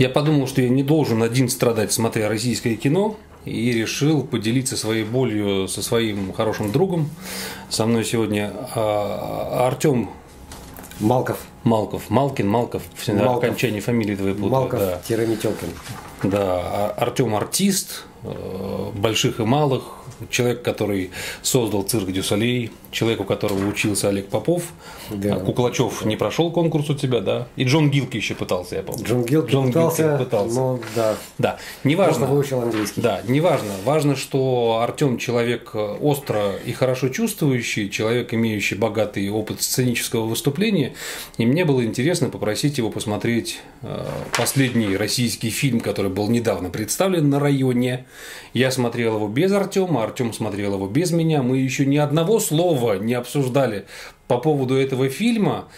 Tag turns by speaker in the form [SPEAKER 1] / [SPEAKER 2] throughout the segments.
[SPEAKER 1] Я подумал, что я не должен один страдать, смотря российское кино, и решил поделиться своей болью со своим хорошим другом. Со мной сегодня а, Артем
[SPEAKER 2] Малков.
[SPEAKER 1] Малков. Малкин, Малков. Все на
[SPEAKER 2] Малков.
[SPEAKER 1] окончании фамилии твоей путаю.
[SPEAKER 2] Малков
[SPEAKER 1] да.
[SPEAKER 2] Метелкин.
[SPEAKER 1] Да, Артем артист, э, больших и малых, человек, который создал цирк Дюсалей, человек, у которого учился Олег Попов.
[SPEAKER 2] Да.
[SPEAKER 1] А Куклачев не прошел конкурс у тебя, да? И Джон Гилки еще пытался, я помню.
[SPEAKER 2] Джон Гилки
[SPEAKER 1] Джон
[SPEAKER 2] пытался,
[SPEAKER 1] Гилки пытался.
[SPEAKER 2] но да,
[SPEAKER 1] Да, неважно.
[SPEAKER 2] плохо выучил английский.
[SPEAKER 1] Да, неважно. Важно, что Артем человек остро и хорошо чувствующий, человек, имеющий богатый опыт сценического выступления. И мне было интересно попросить его посмотреть э, последний российский фильм, который был недавно представлен на районе. Я смотрел его без Артема, Артем смотрел его без меня. Мы еще ни одного слова не обсуждали по поводу этого фильма.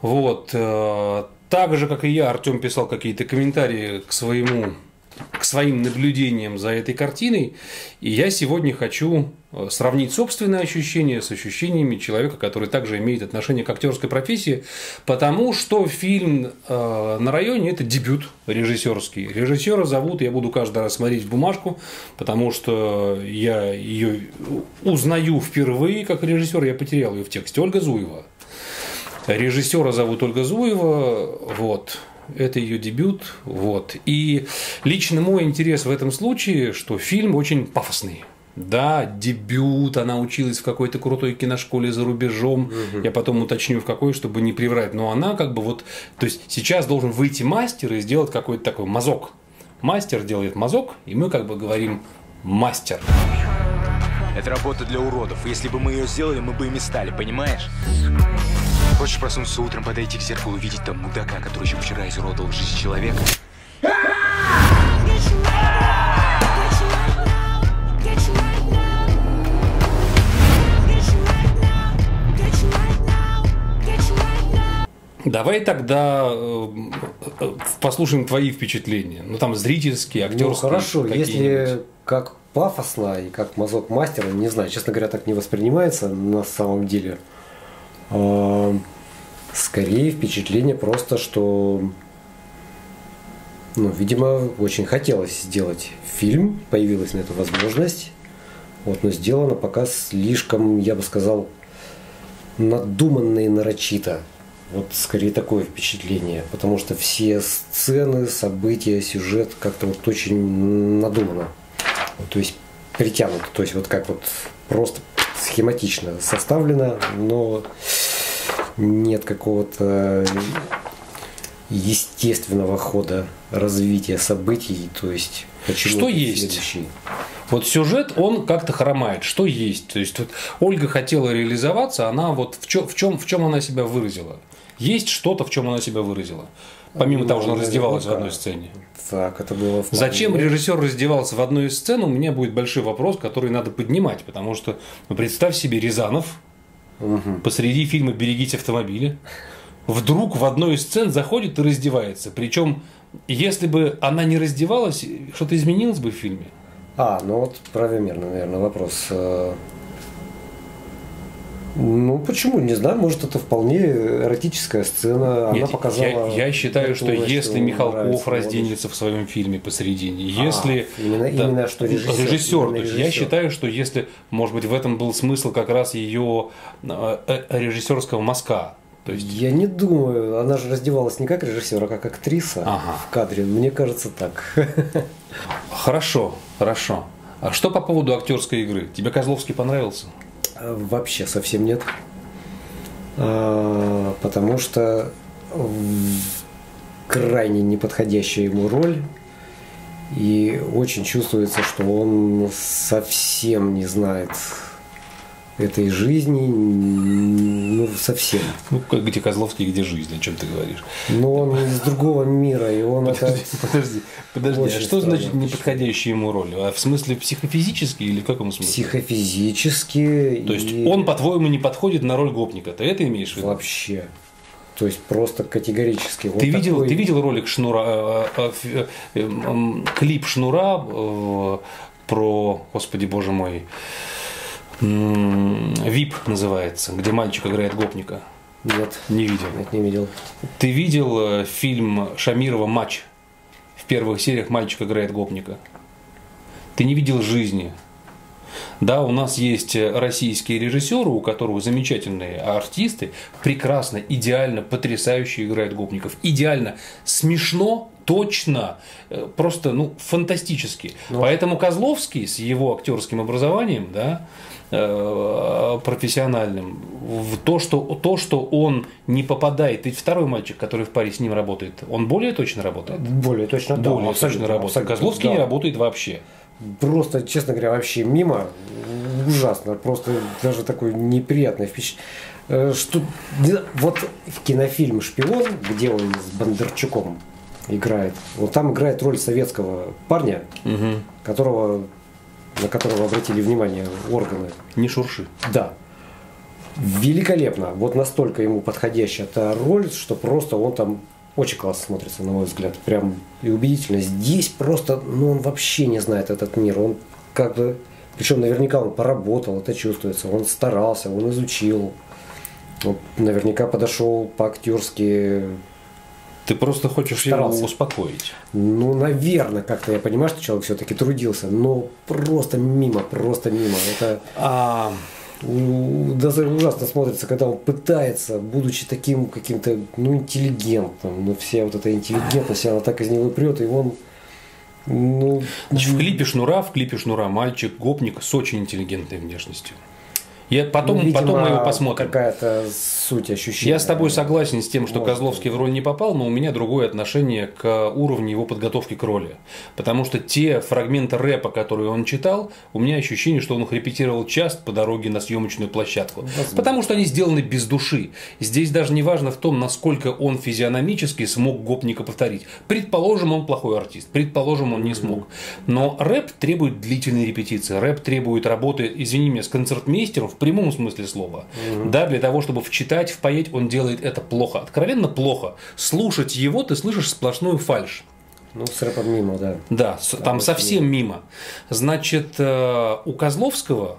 [SPEAKER 1] Вот. э, Так же, как и я, Артем писал какие-то комментарии к своему к своим наблюдениям за этой картиной. И я сегодня хочу э, сравнить собственные ощущения с ощущениями человека, который также имеет отношение к актерской профессии, потому что фильм э, «На районе» – это дебют режиссерский. Режиссера зовут, я буду каждый раз смотреть в бумажку, потому что я ее узнаю впервые как режиссер, я потерял ее в тексте. Ольга Зуева. Режиссера зовут Ольга Зуева, вот. Это ее дебют, вот. И лично мой интерес в этом случае, что фильм очень пафосный. Да, дебют, она училась в какой-то крутой киношколе за рубежом. Я потом уточню в какой, чтобы не приврать. Но она как бы вот, то есть сейчас должен выйти мастер и сделать какой-то такой мазок. Мастер делает мазок, и мы как бы говорим мастер.
[SPEAKER 3] Это работа для уродов. Если бы мы ее сделали, мы бы ими стали, понимаешь? Хочешь проснуться утром, подойти к зеркалу, увидеть там мудака, который еще вчера изуродовал жизнь человека?
[SPEAKER 1] Давай тогда э, э, послушаем твои впечатления. Ну там зрительские, актерские.
[SPEAKER 2] Ну хорошо, если как пафосно и как мазок мастера, не знаю, честно говоря, так не воспринимается на самом деле. А, Скорее впечатление просто, что, ну, видимо, очень хотелось сделать фильм, появилась на эту возможность, вот, но сделано пока слишком, я бы сказал, надуманно и нарочито. Вот скорее такое впечатление, потому что все сцены, события, сюжет как-то вот очень надумано. Вот, то есть притянуто, то есть вот как вот просто схематично составлено, но нет какого-то естественного хода развития событий, то есть почему
[SPEAKER 1] Что есть?
[SPEAKER 2] следующий.
[SPEAKER 1] Вот сюжет, он как-то хромает. Что есть? То есть вот Ольга хотела реализоваться, она вот в чем, в чем, в чем она себя выразила? Есть что-то, в чем она себя выразила? Помимо
[SPEAKER 2] Ну,
[SPEAKER 1] того, что она раздевалась в
[SPEAKER 2] наверняка.
[SPEAKER 1] одной сцене.
[SPEAKER 2] Так, это было в
[SPEAKER 1] Зачем режиссер раздевался в одной из сцен, у меня будет большой вопрос, который надо поднимать. Потому что, ну, представь себе, Рязанов посреди фильма «Берегите автомобили» вдруг в одной из сцен заходит и раздевается. Причем, если бы она не раздевалась, что-то изменилось бы в фильме.
[SPEAKER 2] А, ну вот правомерно, наверное, вопрос. Ну, почему? Не знаю, может, это вполне эротическая сцена. Она
[SPEAKER 1] Нет,
[SPEAKER 2] показала...
[SPEAKER 1] я, я считаю,
[SPEAKER 2] то,
[SPEAKER 1] что если Михалков разденется в своем фильме посередине, если
[SPEAKER 2] А, именно- именно что режиссер,
[SPEAKER 1] режиссер,
[SPEAKER 2] именно
[SPEAKER 1] то есть я
[SPEAKER 2] режиссер.
[SPEAKER 1] считаю, что если, может быть, в этом был смысл как раз ее э, э, режиссерского мазка, то есть
[SPEAKER 2] Я не думаю, она же раздевалась не как режиссер, а как актриса
[SPEAKER 1] Ага.
[SPEAKER 2] в кадре. Мне кажется так.
[SPEAKER 1] хорошо, хорошо. А что по поводу актерской игры? Тебе Козловский понравился?
[SPEAKER 2] Вообще совсем нет. А, Потому что крайне неподходящая ему роль. И очень чувствуется, что он совсем не знает этой жизни. Ну, совсем.
[SPEAKER 1] Ну, как- где Козловский, где жизнь, о чем ты говоришь?
[SPEAKER 2] Но он из другого мира, и он это...
[SPEAKER 1] Подожди, подожди, а что значит неподходящая ему роль? А в смысле психофизически или в каком смысле?
[SPEAKER 2] психофизически.
[SPEAKER 1] То есть
[SPEAKER 2] и
[SPEAKER 1] он, по-твоему, не подходит на роль гопника. Ты это имеешь в виду?
[SPEAKER 2] Вообще. То есть просто категорически.
[SPEAKER 1] Ты видел,
[SPEAKER 2] такой-
[SPEAKER 1] ты видел ролик Шнура, э, э, э, э, м, клип Шнура про, господи боже мой, ВИП называется, где мальчик играет гопника.
[SPEAKER 2] Нет,
[SPEAKER 1] Не видел.
[SPEAKER 2] нет, не видел.
[SPEAKER 1] Ты видел э, фильм Шамирова «Матч»? в первых сериях мальчик играет гопника. Ты не видел жизни. Да, у нас есть российские режиссеры, у которых замечательные артисты, прекрасно, идеально, потрясающе играют гопников. Идеально, смешно, точно, э, просто ну, фантастически. Поэтому Козловский с его актерским образованием, да, э, профессиональным, в то что, то, что он не попадает, ведь второй мальчик, который в паре с ним работает, он более точно работает?
[SPEAKER 2] Более точно, да.
[SPEAKER 1] более точно работает.
[SPEAKER 2] абсолютно,
[SPEAKER 1] Козловский
[SPEAKER 2] да.
[SPEAKER 1] не работает вообще.
[SPEAKER 2] Просто, честно говоря, вообще мимо. Ужасно. Просто даже такое неприятное впечатление. Э, Что, вот в кинофильм «Шпион», где он с Бондарчуком играет, вот там играет роль советского парня, которого, на которого обратили внимание органы.
[SPEAKER 1] Не шурши.
[SPEAKER 2] Да. Великолепно. Вот настолько ему подходящая эта роль, что просто он там очень классно смотрится, на мой взгляд. Прям и убедительно. Здесь просто, ну, он вообще не знает этот мир. Он как бы, причем наверняка он поработал, это чувствуется. Он старался, он изучил. Он наверняка подошел по-актерски.
[SPEAKER 1] Ты просто хочешь
[SPEAKER 2] Старался.
[SPEAKER 1] его успокоить.
[SPEAKER 2] Ну, наверное, как-то я понимаю, что человек все-таки трудился, но просто мимо, просто мимо. Это
[SPEAKER 1] А,
[SPEAKER 2] Даже ужасно смотрится, когда он пытается, будучи таким каким-то, ну, интеллигентным, ну, вся вот эта интеллигентность, она так из него прет, и он, ну,
[SPEAKER 1] значит, в клипе Шнура, в клипе Шнура мальчик, гопник с очень интеллигентной внешностью. Я потом,
[SPEAKER 2] ну, видимо,
[SPEAKER 1] потом мы его посмотрим.
[SPEAKER 2] Какая-то суть ощущения.
[SPEAKER 1] Я с тобой согласен с тем, что
[SPEAKER 2] Может
[SPEAKER 1] Козловский в роль не попал, но у меня другое отношение к уровню его подготовки к роли. Потому что те фрагменты рэпа, которые он читал, у меня ощущение, что он их репетировал час по дороге на съемочную площадку. Потому что они сделаны без души. Здесь даже не важно в том, насколько он физиономически смог гопника повторить. Предположим, он плохой артист. Предположим, он не смог. Но рэп требует длительной репетиции. Рэп требует работы, извини меня, с концертмейстером в прямом смысле слова. Да, для того, чтобы вчитать, впаять, он делает это плохо. Откровенно плохо. Слушать его ты слышишь сплошную фальшь.
[SPEAKER 2] Ну, с рэпом мимо, да.
[SPEAKER 1] Да, с- там совсем мимо. Значит, э, у Козловского,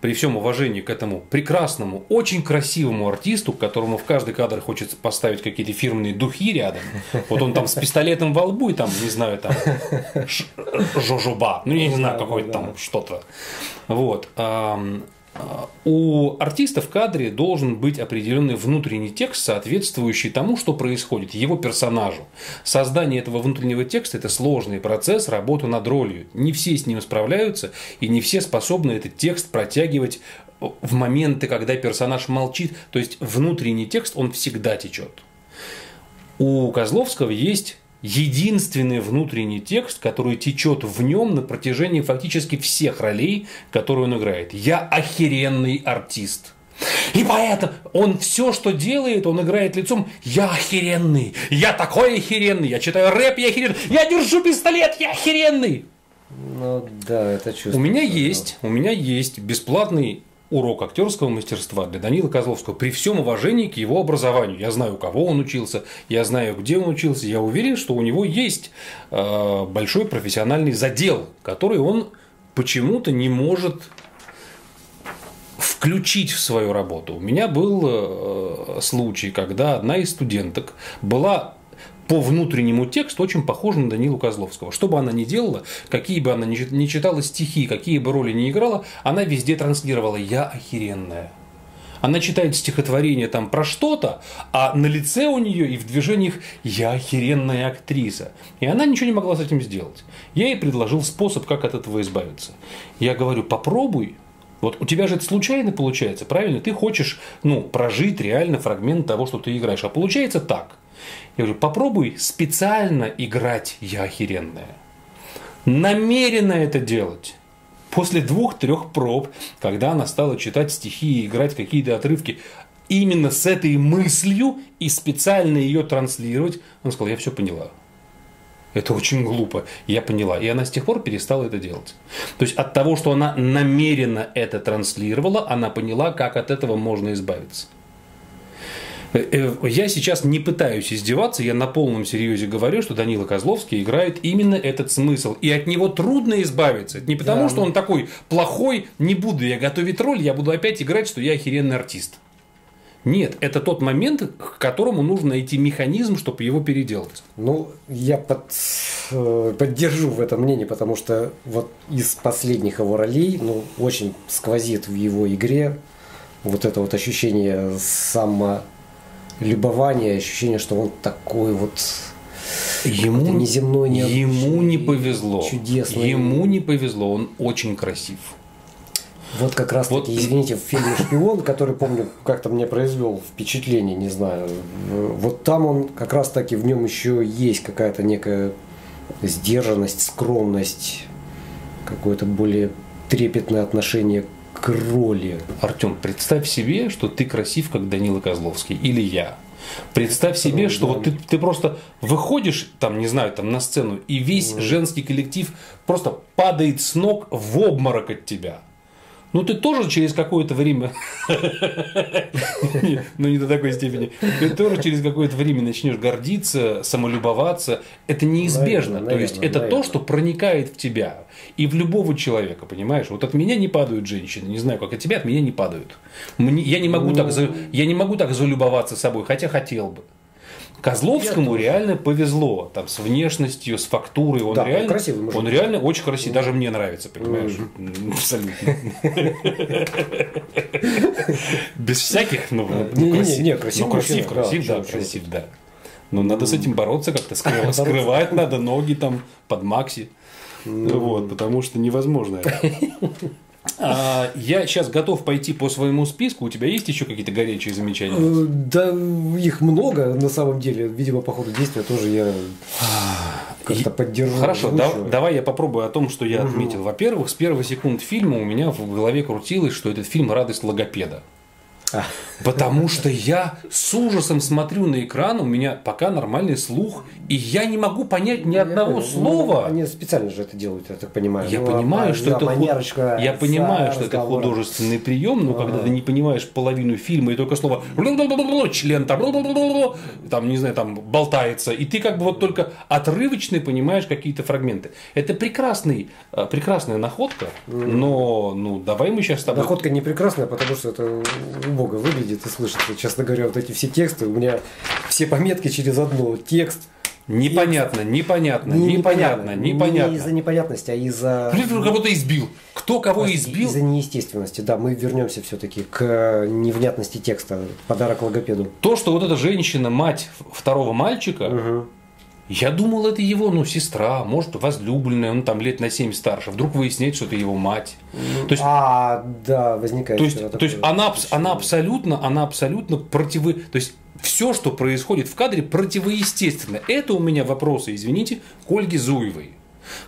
[SPEAKER 1] при всем уважении к этому прекрасному, очень красивому артисту, которому в каждый кадр хочется поставить какие-то фирменные духи рядом, вот он там с пистолетом во лбу и там, не знаю, там жожоба, ну я не знаю,
[SPEAKER 2] Да,
[SPEAKER 1] какое-то
[SPEAKER 2] да,
[SPEAKER 1] там что-то. Вот. А, У артиста в кадре должен быть определенный внутренний текст, соответствующий тому, что происходит, его персонажу. Создание этого внутреннего текста – это сложный процесс работы над ролью. Не все с ним справляются, и не все способны этот текст протягивать в моменты, когда персонаж молчит. То есть внутренний текст, он всегда течет. У Козловского есть единственный внутренний текст, который течет в нем на протяжении фактически всех ролей, которые он играет. Я охеренный артист. И поэтому он все, что делает, он играет лицом «Я охеренный! Я такой охеренный! Я читаю рэп, я охеренный! Я держу пистолет, я охеренный!»
[SPEAKER 2] Ну, да, это чувствуется.
[SPEAKER 1] У меня есть, у меня есть бесплатный урок актерского мастерства для Данила Козловского при всем уважении к его образованию. Я знаю, у кого он учился, я знаю, где он учился. Я уверен, что у него есть э, большой профессиональный задел, который он почему-то не может включить в свою работу. У меня был э, случай, когда одна из студенток была по внутреннему тексту очень похожа на Данилу Козловского. Что бы она ни делала, какие бы она ни чит- ни читала стихи, какие бы роли ни играла, она везде транслировала «я охеренная». Она читает стихотворение там про что-то, а на лице у нее и в движениях «я охеренная актриса». И она ничего не могла с этим сделать. Я ей предложил способ, как от этого избавиться. Я говорю, попробуй. Вот у тебя же это случайно получается, правильно? Ты хочешь, ну, прожить реально фрагмент того, что ты играешь. А получается так. Я говорю, попробуй специально играть «я охеренная». Намеренно это делать. После двух-трех проб, когда она стала читать стихи и играть какие-то отрывки, именно с этой мыслью и специально ее транслировать, она сказала, я все поняла. Это очень глупо. Я поняла. И она с тех пор перестала это делать. То есть от того, что она намеренно это транслировала, она поняла, как от этого можно избавиться. Э, э, Я сейчас не пытаюсь издеваться, я на полном серьезе говорю, что Данила Козловский играет именно этот смысл. И от него трудно избавиться. Это не потому,
[SPEAKER 2] Да,
[SPEAKER 1] что
[SPEAKER 2] ну-
[SPEAKER 1] он такой плохой, не буду я готовить роль, я буду опять играть, что я охеренный артист. Нет, это тот момент, к которому нужно найти механизм, чтобы его переделать.
[SPEAKER 2] Ну, я под э, поддержу в этом мнении, потому что вот из последних его ролей, ну, очень сквозит в его игре вот это вот ощущение самолюбования, ощущение, что он такой вот
[SPEAKER 1] Ему,
[SPEAKER 2] неземной,
[SPEAKER 1] ему не
[SPEAKER 2] необычный,
[SPEAKER 1] повезло.
[SPEAKER 2] чудесный.
[SPEAKER 1] Ему не повезло, он очень красив.
[SPEAKER 2] Вот как раз
[SPEAKER 1] Вот.
[SPEAKER 2] таки, извините, в фильме «Шпион», который, помню, как-то мне произвел впечатление, не знаю, вот там он как раз таки, в нем еще есть какая-то некая сдержанность, скромность, какое-то более трепетное отношение роли.
[SPEAKER 1] Артем, представь себе, что ты красив, как Данила Козловский, или я. Представь себе, что вот ты, ты просто выходишь, там, не знаю, там на сцену, и весь женский коллектив просто падает с ног в обморок от тебя. Ну, ты тоже через какое-то время, ну не до такой степени, ты тоже через какое-то время начнешь гордиться, самолюбоваться. Это неизбежно. То есть это то, что проникает в тебя. И в любого человека, понимаешь? Вот от меня не падают женщины. Не знаю, как от тебя, от меня не падают. Мне- я, не могу так, за- я не могу так залюбоваться собой, хотя хотел бы. Козловскому реально повезло там, с внешностью, с фактурой. Он,
[SPEAKER 2] Да, он
[SPEAKER 1] реально,
[SPEAKER 2] красивый мужик.
[SPEAKER 1] он реально очень красивый. Даже мне нравится, понимаешь? Абсолютно. Без всяких, ну, ну, красив,
[SPEAKER 2] не, красивый
[SPEAKER 1] ну, красив,
[SPEAKER 2] да,
[SPEAKER 1] красив, да, красив. Но надо с этим бороться как-то, скрывать, надо ноги там под макси. Вот, потому что невозможно. А, я сейчас готов пойти по своему списку. У тебя есть еще какие-то горячие замечания?
[SPEAKER 2] Э, Да, их много на самом деле. Видимо, по ходу действия тоже я как-то поддержу.
[SPEAKER 1] Хорошо, да- давай я попробую о том, что я отметил. Во-первых, с первых секунд фильма у меня в голове крутилось, что этот фильм радость логопеда.
[SPEAKER 2] А.
[SPEAKER 1] Потому что я с ужасом смотрю на экран, у меня пока нормальный слух, и я не могу понять ни
[SPEAKER 2] Я
[SPEAKER 1] одного
[SPEAKER 2] понял. Ну,
[SPEAKER 1] слова.
[SPEAKER 2] Они специально же это делают, я так понимаю.
[SPEAKER 1] Я
[SPEAKER 2] Ну,
[SPEAKER 1] понимаю,
[SPEAKER 2] а
[SPEAKER 1] что это
[SPEAKER 2] манерочка,
[SPEAKER 1] я понимаю, что это художественный прием, но когда ты не понимаешь половину фильма и только слово член там, там не знаю там болтается, и ты как бы вот только отрывочно понимаешь какие-то фрагменты. Это прекрасный, э, прекрасная находка, но ну давай мы сейчас с тобой.
[SPEAKER 2] Находка не прекрасная, потому что это убого выглядит и слышится. Честно говоря, вот эти все тексты, у меня все пометки через одно. Текст.
[SPEAKER 1] Непонятно, непонятно,
[SPEAKER 2] не-
[SPEAKER 1] непонятно,
[SPEAKER 2] Не
[SPEAKER 1] непонятно.
[SPEAKER 2] из-за непонятности, а из-за...
[SPEAKER 1] Блин, Кого-то избил. Кто кого избил?
[SPEAKER 2] Из-за неестественности, да, мы вернемся все-таки к невнятности текста. Подарок логопеду.
[SPEAKER 1] То, что вот эта женщина, мать второго мальчика, Я думал, это его, ну, сестра, может, возлюбленная, он там лет на 7 старше. Вдруг выясняет, что это его мать. То есть,
[SPEAKER 2] А, да, возникает.
[SPEAKER 1] то есть, то есть она,
[SPEAKER 2] ощущение.
[SPEAKER 1] она абсолютно, она абсолютно противы... То есть, все, что происходит в кадре, противоестественно. Это у меня вопросы, извините, к Ольге Зуевой.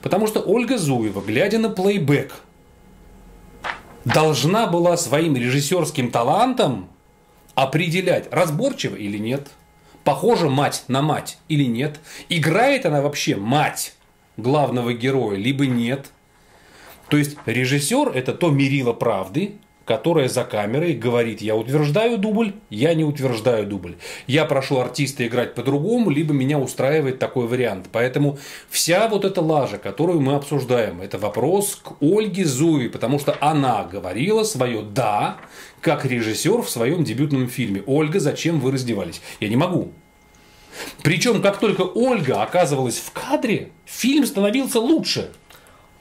[SPEAKER 1] Потому что Ольга Зуева, глядя на плейбэк, должна была своим режиссерским талантом определять, разборчиво или нет, похожа мать на мать или нет, играет она вообще мать главного героя, либо нет. То есть режиссер это то мерило правды, которое за камерой говорит, я утверждаю дубль, я не утверждаю дубль. Я прошу артиста играть по-другому, либо меня устраивает такой вариант. Поэтому вся вот эта лажа, которую мы обсуждаем, это вопрос к Ольге Зуевой, потому что она говорила свое «да», как режиссер в своем дебютном фильме. Ольга, зачем вы раздевались? Я не могу. Причем, как только Ольга оказывалась в кадре, фильм становился лучше.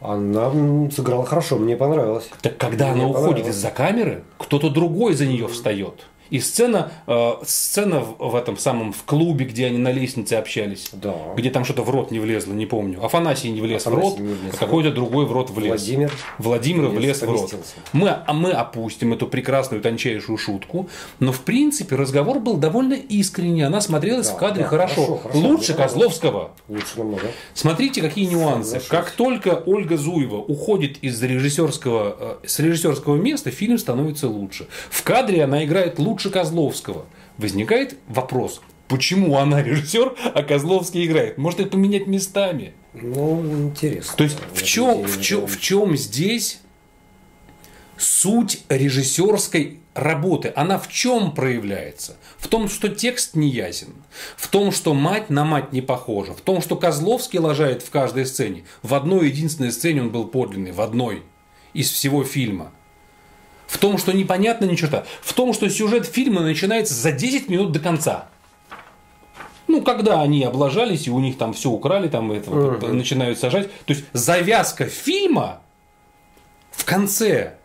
[SPEAKER 2] Она сыграла хорошо, мне понравилось.
[SPEAKER 1] Так когда
[SPEAKER 2] Мне
[SPEAKER 1] она уходит из-за камеры, кто-то другой за нее встает. И сцена, э, сцена в, в этом самом в клубе, где они на лестнице общались,
[SPEAKER 2] Да.
[SPEAKER 1] где там что-то в рот не влезло, не помню. Афанасий не влез
[SPEAKER 2] Афанасий
[SPEAKER 1] в рот,
[SPEAKER 2] не влез
[SPEAKER 1] а какой-то другой в рот влез.
[SPEAKER 2] Владимир
[SPEAKER 1] Владимир
[SPEAKER 2] влез,
[SPEAKER 1] влез в рот. Мы, а мы опустим эту прекрасную тончайшую шутку, но в принципе разговор был довольно искренний. Она смотрелась
[SPEAKER 2] Да,
[SPEAKER 1] в кадре
[SPEAKER 2] да,
[SPEAKER 1] хорошо.
[SPEAKER 2] хорошо, хорошо,
[SPEAKER 1] Лучше. Козловского.
[SPEAKER 2] лучше намного.
[SPEAKER 1] Смотрите, какие нюансы.
[SPEAKER 2] Соглашусь.
[SPEAKER 1] Как только Ольга Зуева уходит из режиссерского, э, с режиссерского места, фильм становится лучше. В кадре она играет лучше Козловского. Возникает вопрос, почему она режиссер, а Козловский играет? Может их поменять местами?
[SPEAKER 2] Ну, интересно.
[SPEAKER 1] То есть в чем, в чем, в чем здесь суть режиссерской работы? Она в чем проявляется? В том, что текст не ясен, в том, что мать на мать не похожа, в том, что Козловский лажает в каждой сцене. В одной единственной сцене он был подлинный, в одной из всего фильма. В том, что непонятно ни черта. В том, что сюжет фильма начинается за 10 минут до конца. Ну, когда они облажались, и у них там все украли, там это вот,
[SPEAKER 2] Мгм.
[SPEAKER 1] начинают сажать. То есть завязка фильма в конце.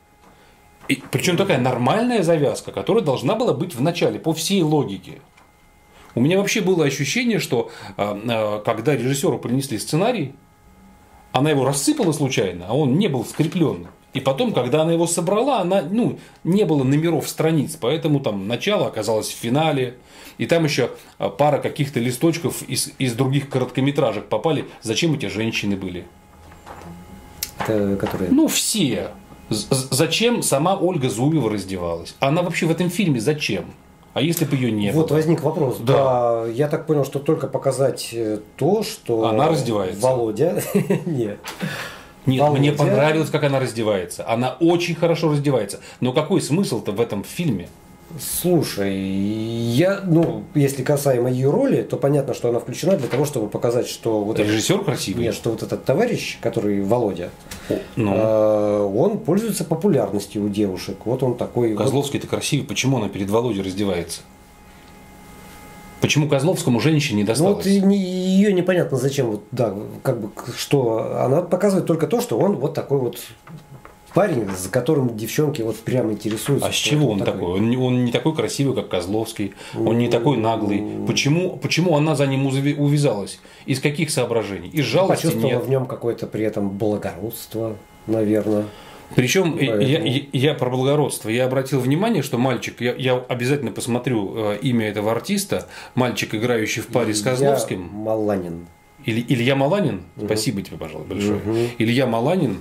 [SPEAKER 1] И, причем такая нормальная завязка, которая должна была быть в начале, по всей логике. У меня вообще было ощущение, что а, а, когда режиссеру принесли сценарий, она его рассыпала случайно, а он не был скреплен. И потом, когда она его собрала, она, ну, не было номеров страниц, поэтому там начало оказалось в финале, и там еще а, пара каких-то листочков из, из других короткометражек попали. Зачем эти женщины были?
[SPEAKER 2] Это которые...
[SPEAKER 1] Ну, все. З- Зачем сама Ольга Зубева раздевалась? Она вообще в этом фильме зачем? А если бы ее не
[SPEAKER 2] Вот
[SPEAKER 1] было?
[SPEAKER 2] возник вопрос.
[SPEAKER 1] Да.
[SPEAKER 2] Да. я так понял, что только показать э, то, что
[SPEAKER 1] Она раздевается.
[SPEAKER 2] Володя. Нет.
[SPEAKER 1] Нет,
[SPEAKER 2] Володя.
[SPEAKER 1] мне понравилось, как она раздевается. Она очень хорошо раздевается. Но какой смысл-то в этом фильме?
[SPEAKER 2] Слушай, я, ну, если касаемо ее роли, то понятно, что она включена для того, чтобы показать, что вот этот-
[SPEAKER 1] Режиссер красивый.
[SPEAKER 2] Нет, что вот этот товарищ, который Володя,
[SPEAKER 1] Ну,
[SPEAKER 2] э, он пользуется популярностью у девушек. Вот он такой. вот-
[SPEAKER 1] Козловский-то красивый. Почему она перед Володей раздевается? Почему Козловскому женщине не
[SPEAKER 2] Ну
[SPEAKER 1] досталось?
[SPEAKER 2] вот и не- ее непонятно зачем, вот, да, как бы, что она показывает только то, что он вот такой вот парень, за которым девчонки вот прям интересуются.
[SPEAKER 1] А с чего
[SPEAKER 2] вот
[SPEAKER 1] он такой? Он, не- он не такой красивый, как Козловский. Он не такой наглый. Почему, почему она за ним увязалась? Из каких соображений? Из жалости
[SPEAKER 2] Почувствовала
[SPEAKER 1] нет.
[SPEAKER 2] в нем какое-то при этом благородство, наверное.
[SPEAKER 1] Причем
[SPEAKER 2] Поэтому-
[SPEAKER 1] я, я- я про благородство. Я обратил внимание, что мальчик, я, я обязательно посмотрю э, имя этого артиста, мальчик, играющий в паре с Козловским.
[SPEAKER 2] Маланин.
[SPEAKER 1] Или, Илья Маланин, спасибо тебе, пожалуй, большое.
[SPEAKER 2] Мгм.
[SPEAKER 1] Илья Маланин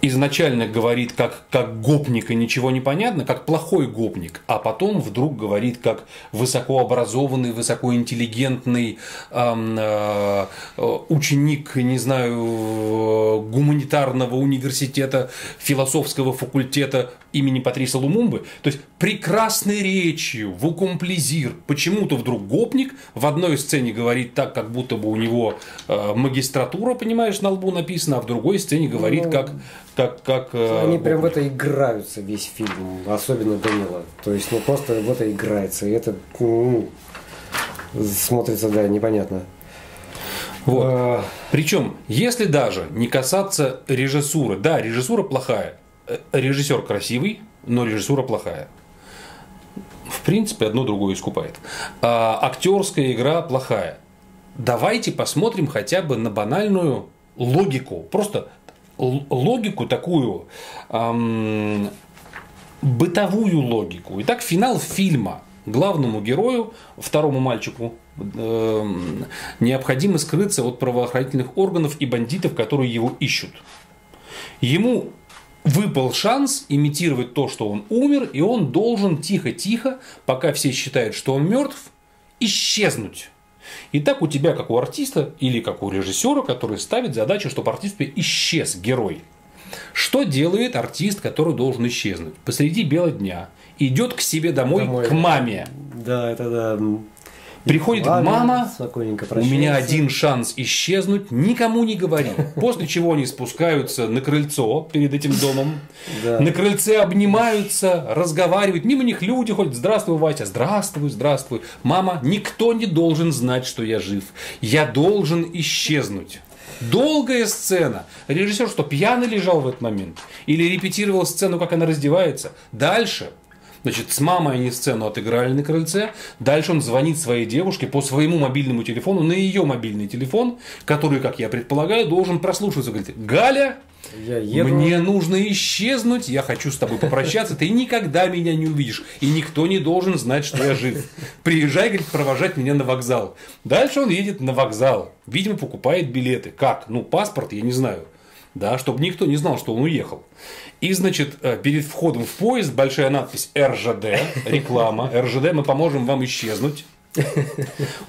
[SPEAKER 1] изначально говорит как, как гопник и ничего не понятно, как плохой гопник, а потом вдруг говорит как высокообразованный, высокоинтеллигентный эм, э, ученик, не знаю, э, гуманитарного университета, философского факультета имени Патриса Лумумбы. То есть прекрасной речью, вукумплезир. Почему-то вдруг гопник в одной сцене говорит так, как будто бы у него э, магистратура, понимаешь, на лбу написано, а в другой сцене говорит
[SPEAKER 2] Ну,
[SPEAKER 1] как, как, как э,
[SPEAKER 2] Они прям в
[SPEAKER 1] гопник.
[SPEAKER 2] это играются весь фильм, особенно Данила. То есть, ну просто в это играется. И это ну, смотрится, да, непонятно.
[SPEAKER 1] Вот.
[SPEAKER 2] А,
[SPEAKER 1] Причем, если даже не касаться режиссуры, да, режиссура плохая, режиссер красивый, но режиссура плохая. В принципе, одно другое искупает. А, актерская игра плохая. Давайте посмотрим хотя бы на банальную логику. Просто логику такую, ам, бытовую логику. Итак, финал фильма. Главному герою, второму мальчику, эм, необходимо скрыться от правоохранительных органов и бандитов, которые его ищут. Ему выпал шанс имитировать то, что он умер, и он должен тихо-тихо, пока все считают, что он мертв, исчезнуть. И так у тебя, как у артиста или как у режиссера, который ставит задачу, чтобы артист исчез, герой. Что делает артист, который должен исчезнуть? Посреди бела дня идет к себе домой,
[SPEAKER 2] Домой.
[SPEAKER 1] к маме.
[SPEAKER 2] Да, это да.
[SPEAKER 1] Приходит
[SPEAKER 2] ладно,
[SPEAKER 1] мама, у меня один шанс исчезнуть, никому не говори. После чего они спускаются на крыльцо перед этим домом.
[SPEAKER 2] Да.
[SPEAKER 1] На крыльце обнимаются, разговаривают. Мимо них люди ходят. Здравствуй, Вася. Здравствуй, здравствуй. Мама, никто не должен знать, что я жив. Я должен исчезнуть. Долгая сцена. Режиссер что, пьяный лежал в этот момент? Или репетировал сцену, как она раздевается? Дальше. Значит, с мамой они сцену отыграли на крыльце. Дальше он звонит своей девушке по своему мобильному телефону, на ее мобильный телефон, который, как я предполагаю, должен прослушиваться. Говорит, Галя,
[SPEAKER 2] Я еду.
[SPEAKER 1] мне нужно исчезнуть, я хочу с тобой попрощаться, ты никогда меня не увидишь, и никто не должен знать, что я жив. Приезжай, говорит, провожать меня на вокзал. Дальше он едет на вокзал, видимо, покупает билеты. Как? Ну, паспорт, я не знаю. Да, чтобы никто не знал, что он уехал. И, значит, э, перед входом в поезд большая надпись РЖД, реклама. РЖД, мы поможем вам исчезнуть.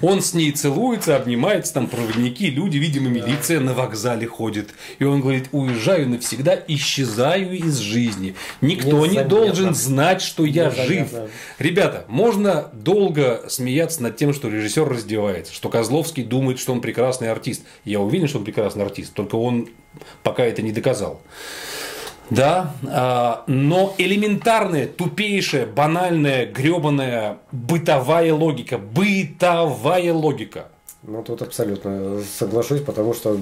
[SPEAKER 1] Он с ней целуется, обнимается, там проводники, люди, видимо, милиция на вокзале ходит. И он говорит, уезжаю навсегда, исчезаю из жизни. Никто не должен знать, что я жив. Ребята, можно долго смеяться над тем, что режиссер раздевается, что Козловский думает, что он прекрасный артист. Я уверен, что он прекрасный артист, только он пока это не доказал. Да, а, но элементарная, тупейшая, банальная, гребаная бытовая логика, бытовая логика.
[SPEAKER 2] Ну, тут абсолютно соглашусь, потому что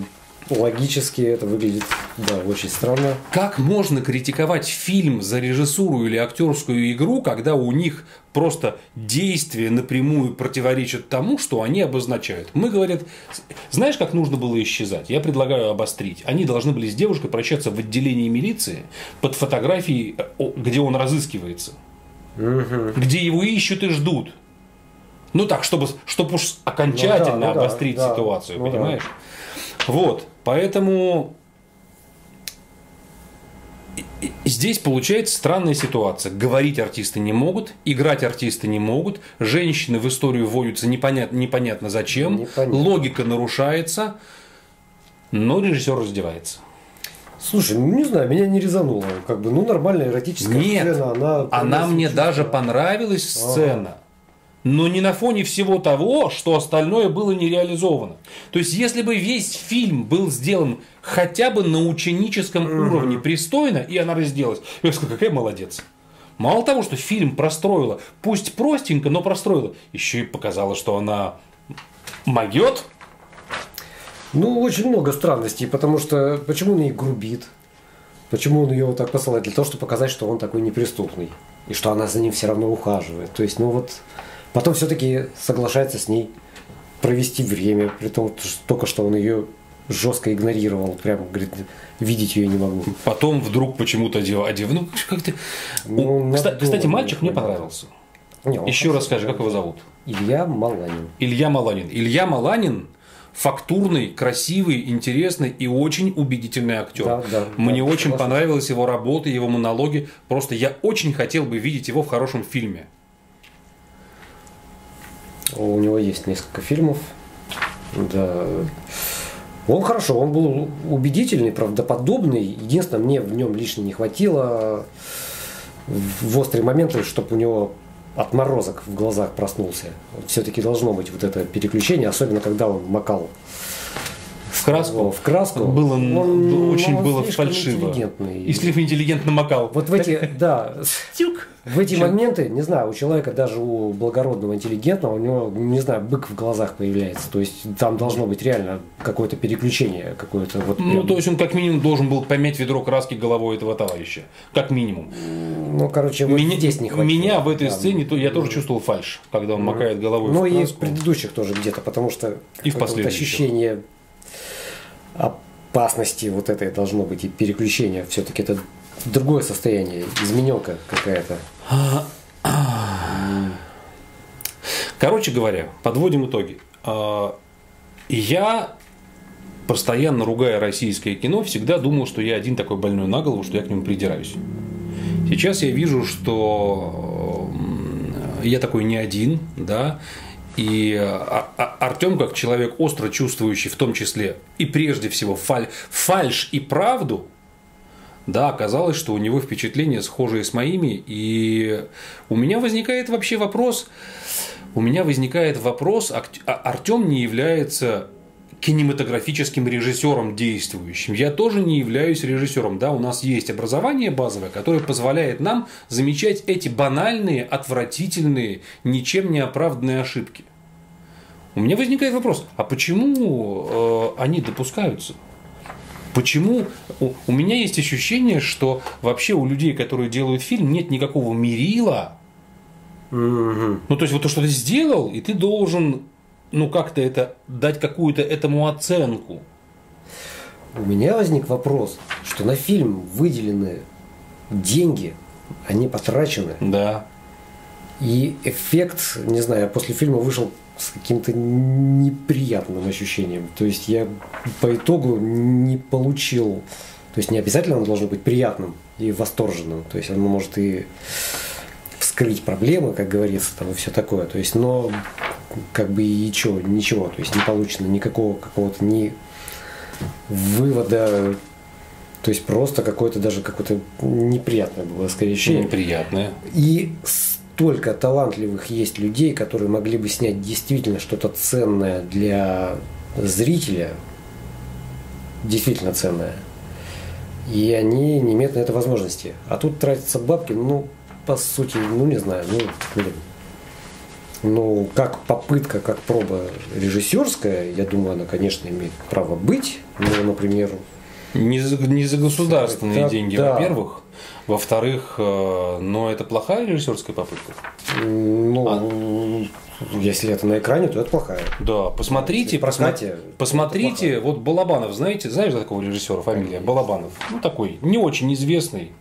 [SPEAKER 2] логически это выглядит, да, очень странно.
[SPEAKER 1] Как можно критиковать фильм за режиссуру или актерскую игру, когда у них просто действия напрямую противоречат тому, что они обозначают? Мы говорят, знаешь, как нужно было исчезать? Я предлагаю обострить. Они должны были с девушкой прощаться в отделении милиции под фотографией, где он разыскивается. Где его ищут и ждут. Ну так, чтобы, чтобы уж окончательно
[SPEAKER 2] Ну да, ну да,
[SPEAKER 1] обострить
[SPEAKER 2] да.
[SPEAKER 1] ситуацию,
[SPEAKER 2] Ну да.
[SPEAKER 1] понимаешь? Вот, поэтому здесь получается странная ситуация. Говорить артисты не могут, играть артисты не могут, женщины в историю вводятся непонятно, непонятно зачем,
[SPEAKER 2] Непонятно.
[SPEAKER 1] логика нарушается, но режиссер раздевается.
[SPEAKER 2] Слушай, ну не знаю, меня не резануло. Как бы, ну нормальная эротическая
[SPEAKER 1] Нет,
[SPEAKER 2] сцена, она...
[SPEAKER 1] она мне даже понравилась сцена. Но не на фоне всего того, что остальное было не реализовано. То есть, если бы весь фильм был сделан хотя бы на ученическом уровне пристойно, и она разделась, я скажу, какая молодец. Мало того, что фильм простроила, пусть простенько, но простроила, еще и показала, что она могет.
[SPEAKER 2] Ну, очень много странностей, потому что почему он ей грубит? Почему он ее вот так посылает? Для того, чтобы показать, что он такой неприступный. И что она за ним все равно ухаживает. То есть, ну вот, потом все-таки соглашается с ней провести время, при том, что только что он ее жестко игнорировал, прям говорит, видеть ее не могу.
[SPEAKER 1] Потом вдруг почему-то одев... одев... Ну, как-то...
[SPEAKER 2] Ну,
[SPEAKER 1] Кста-
[SPEAKER 2] надолго
[SPEAKER 1] Кстати, мальчик мне понравился.
[SPEAKER 2] Не,
[SPEAKER 1] Еще раз скажи, как его зовут?
[SPEAKER 2] Илья Маланин.
[SPEAKER 1] Илья Маланин. Илья Маланин фактурный, красивый, интересный и очень убедительный актер.
[SPEAKER 2] Да, да,
[SPEAKER 1] Мне
[SPEAKER 2] да,
[SPEAKER 1] очень
[SPEAKER 2] согласен.
[SPEAKER 1] понравилась его работа, его монологи. Просто я очень хотел бы видеть его в хорошем фильме.
[SPEAKER 2] У него есть несколько фильмов. Да. Он хорошо, он был убедительный, правдоподобный. Единственное, мне в нем лишнего не хватило в острые моменты, чтобы у него отморозок в глазах проснулся. Все-таки должно быть вот это переключение, особенно когда он макал
[SPEAKER 1] В краску.
[SPEAKER 2] в краску.
[SPEAKER 1] Было,
[SPEAKER 2] Он-
[SPEAKER 1] очень
[SPEAKER 2] он
[SPEAKER 1] было фальшиво.
[SPEAKER 2] интеллигентный.
[SPEAKER 1] И слишком интеллигентно макал.
[SPEAKER 2] Вот в эти, да,
[SPEAKER 1] Тюк.
[SPEAKER 2] в эти моменты, не знаю, у человека, даже у благородного, интеллигентного, у него, не знаю, бык в глазах появляется. То есть там должно быть реально какое-то переключение, какое-то вот.
[SPEAKER 1] Ну,
[SPEAKER 2] прям-
[SPEAKER 1] то есть он как минимум должен был помять ведро краски головой этого товарища. Как минимум.
[SPEAKER 2] ну, короче, вот
[SPEAKER 1] меня,
[SPEAKER 2] здесь не хватило.
[SPEAKER 1] меня в этой
[SPEAKER 2] Да.
[SPEAKER 1] сцене то, я тоже чувствовал фальш, когда он макает головой
[SPEAKER 2] Ну
[SPEAKER 1] в
[SPEAKER 2] и в предыдущих тоже где-то, потому что
[SPEAKER 1] И в последующих.
[SPEAKER 2] ощущение опасности вот этой должно быть и переключение. Все-таки это другое состояние, измененка какая-то.
[SPEAKER 1] Короче говоря, подводим итоги. А, Я, постоянно ругая российское кино, всегда думал, что я один такой больной на голову, что я к нему придираюсь. Сейчас я вижу, что я такой не один, да, и а- а- Артем, как человек остро чувствующий, в том числе и прежде всего фаль, фальш и правду, да, оказалось, что у него впечатления схожие с моими, и у меня возникает вообще вопрос, у меня возникает вопрос, а Артем не является кинематографическим режиссером действующим. Я тоже не являюсь режиссером. Да, у нас есть образование базовое, которое позволяет нам замечать эти банальные, отвратительные, ничем не оправданные ошибки. У меня возникает вопрос, а почему э, они допускаются? Почему у, у меня есть ощущение, что вообще у людей, которые делают фильм, нет никакого мерила. Ну, то есть, вот то, что ты сделал, и ты должен, ну, как-то это, дать какую-то этому оценку.
[SPEAKER 2] У меня возник вопрос, что на фильм выделены деньги, они потрачены,
[SPEAKER 1] Да.
[SPEAKER 2] и эффект, не знаю, после фильма вышел с каким-то неприятным ощущением. То есть я по итогу не получил, то есть не обязательно оно должно быть приятным и восторженным. То есть оно может и вскрыть проблемы, как говорится, там и все такое. То есть, но как бы и ничего, ничего, то есть не получено никакого какого-то ни вывода, то есть просто какое-то даже какое-то неприятное было скорее ощущение.
[SPEAKER 1] Неприятное.
[SPEAKER 2] И столько талантливых есть людей, которые могли бы снять действительно что-то ценное для зрителя, действительно ценное. И они не имеют на это возможности. А тут тратятся бабки, ну, по сути, ну, не знаю, ну, блин. Ну, как попытка, как проба режиссерская, я думаю, она, конечно, имеет право быть. Но, например,
[SPEAKER 1] Не за, не за государственные
[SPEAKER 2] Да,
[SPEAKER 1] деньги,
[SPEAKER 2] да.
[SPEAKER 1] во-первых. Во-вторых, э, но это плохая режиссерская попытка.
[SPEAKER 2] ну, если это на экране, то это плохая.
[SPEAKER 1] Да, посмотрите,
[SPEAKER 2] прокате,
[SPEAKER 1] посма- посмотрите, вот Балабанов, знаете, знаешь такого режиссера, фамилия Балабанов? Ну, такой, не очень известный,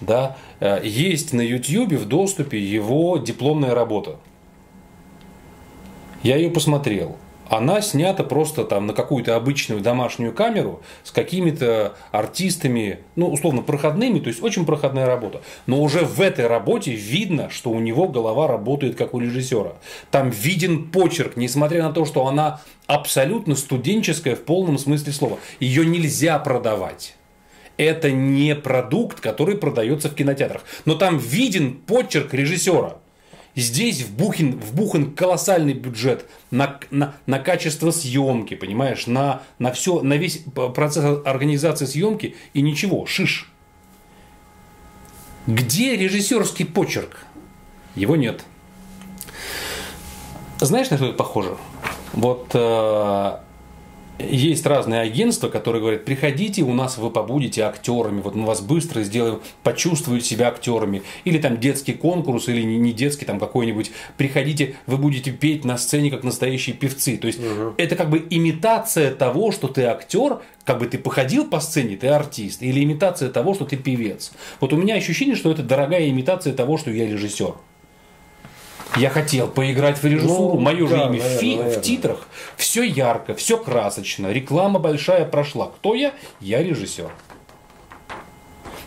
[SPEAKER 1] да. Э, Есть на Ютьюбе в доступе его дипломная работа. Я ее посмотрел. Она снята просто там на какую-то обычную домашнюю камеру с какими-то артистами, ну, условно, проходными, то есть очень проходная работа. Но уже в этой работе видно, что у него голова работает как у режиссера. Там виден почерк, несмотря на то, что она абсолютно студенческая в полном смысле слова. Ее нельзя продавать. Это не продукт, который продается в кинотеатрах. Но там виден почерк режиссера. Здесь вбухен, вбухан колоссальный бюджет на, на, на качество съемки, понимаешь, на, на все, на весь процесс организации съемки и ничего, шиш. Где режиссерский почерк? Его нет. Знаешь, на что это похоже? Вот э, есть разные агентства, которые говорят, приходите, у нас вы побудете актерами, вот мы вас быстро сделаем, почувствуете себя актерами. Или там детский конкурс, или не не детский, там какой-нибудь, приходите, вы будете петь на сцене как настоящие певцы. То есть это как бы имитация того, что ты актер, как бы ты походил по сцене, ты артист, или имитация того, что ты певец. Вот у меня ощущение, что это дорогая имитация того, что я режиссер. Я хотел поиграть в режиссуру,
[SPEAKER 2] Ну,
[SPEAKER 1] мое же
[SPEAKER 2] да,
[SPEAKER 1] имя в,
[SPEAKER 2] наверное,
[SPEAKER 1] фи- в
[SPEAKER 2] наверное.
[SPEAKER 1] титрах. Все ярко, все красочно, реклама большая прошла. Кто я? Я режиссер.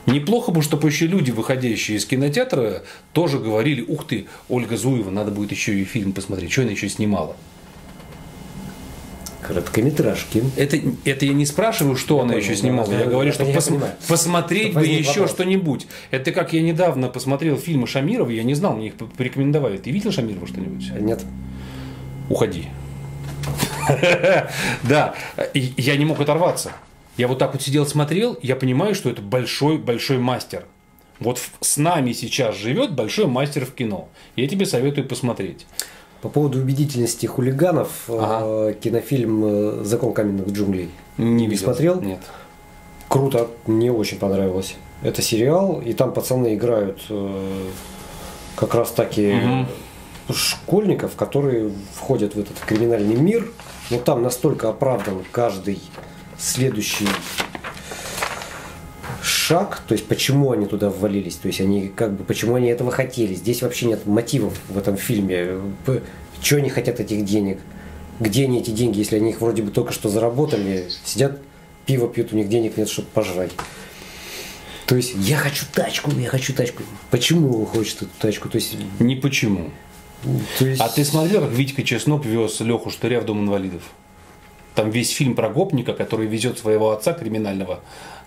[SPEAKER 1] Неплохо бы, чтобы еще люди, выходящие из кинотеатра, тоже говорили, ух ты, Ольга Зуева, надо будет еще и фильм посмотреть, что она еще снимала.
[SPEAKER 2] Короткометражки.
[SPEAKER 1] Это, это я не спрашиваю, что она
[SPEAKER 2] понял,
[SPEAKER 1] еще снимала. я
[SPEAKER 2] да,
[SPEAKER 1] говорю, что
[SPEAKER 2] я
[SPEAKER 1] пос-
[SPEAKER 2] понимаю.
[SPEAKER 1] посмотреть бы еще
[SPEAKER 2] вопрос.
[SPEAKER 1] что-нибудь. Это как я недавно посмотрел фильмы Шамирова, я не знал, мне их порекомендовали. Ты видел Шамирова что-нибудь?
[SPEAKER 2] Нет.
[SPEAKER 1] Уходи. Да, я не мог оторваться. Я вот так вот сидел, смотрел, я понимаю, что это большой-большой мастер. Вот с нами сейчас живет большой мастер в кино. Я тебе советую посмотреть.
[SPEAKER 2] По поводу убедительности хулиганов,
[SPEAKER 1] Ага.
[SPEAKER 2] э, кинофильм э, «Закон каменных джунглей».
[SPEAKER 1] Не,
[SPEAKER 2] Не смотрел?
[SPEAKER 1] Нет.
[SPEAKER 2] Круто, мне очень понравилось. Это сериал, и там пацаны играют э, как раз таки
[SPEAKER 1] Мгм.
[SPEAKER 2] школьников, которые входят в этот криминальный мир. Но там настолько оправдан каждый следующий шаг, то есть почему они туда ввалились, то есть они как бы почему они этого хотели. Здесь вообще нет мотивов в этом фильме. Что они хотят этих денег? Где они эти деньги, если они их вроде бы только что заработали, сидят, пиво пьют, у них денег нет, чтобы пожрать. То есть я хочу тачку, я хочу тачку. Почему он хочет эту тачку? То есть,
[SPEAKER 1] Не почему.
[SPEAKER 2] то есть
[SPEAKER 1] А ты смотрел, как Витька Чеснок вез Леху Штыря в дом инвалидов? Там весь фильм про гопника, который везет своего отца криминального,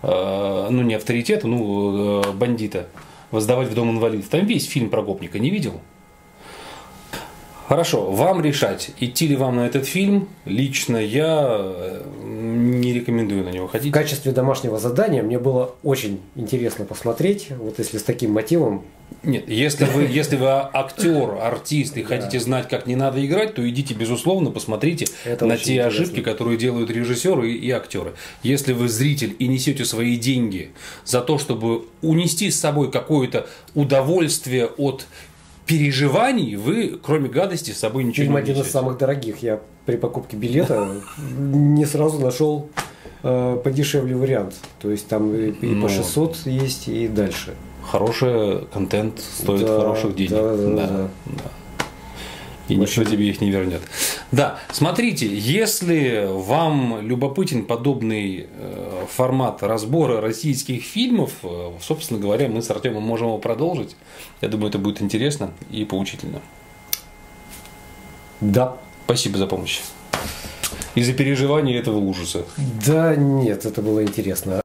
[SPEAKER 1] э, ну не авторитета, ну э, бандита, воздавать в дом инвалидов. Там весь фильм про гопника, не видел? Хорошо, вам решать, идти ли вам на этот фильм. Лично я э, не рекомендую на него
[SPEAKER 2] В
[SPEAKER 1] ходить.
[SPEAKER 2] качестве домашнего задания мне было очень интересно посмотреть, вот если с таким мотивом,
[SPEAKER 1] Нет, если вы, если вы актер, артист и хотите знать, как не надо играть, то идите, безусловно, посмотрите
[SPEAKER 2] Это
[SPEAKER 1] на те
[SPEAKER 2] интересно.
[SPEAKER 1] ошибки, которые делают режиссеры и, и актеры. Если вы зритель и несете свои деньги за то, чтобы унести с собой какое-то удовольствие от переживаний, вы, кроме гадости, с собой ничего
[SPEAKER 2] фильм
[SPEAKER 1] не
[SPEAKER 2] один из самых дорогих. Я при покупке билета не сразу нашел э, подешевле вариант. То есть там и, и
[SPEAKER 1] Ну.
[SPEAKER 2] по 600 есть, и дальше.
[SPEAKER 1] Хороший контент стоит
[SPEAKER 2] Да,
[SPEAKER 1] хороших денег.
[SPEAKER 2] да, да, да.
[SPEAKER 1] да. И никто тебе их не вернет. Да, смотрите, если вам любопытен подобный э, формат разбора российских фильмов, э, собственно говоря, мы с Артемом можем его продолжить. Я думаю, это будет интересно и поучительно.
[SPEAKER 2] Да.
[SPEAKER 1] Спасибо за помощь. И за переживание этого ужаса.
[SPEAKER 2] Да нет, это было интересно.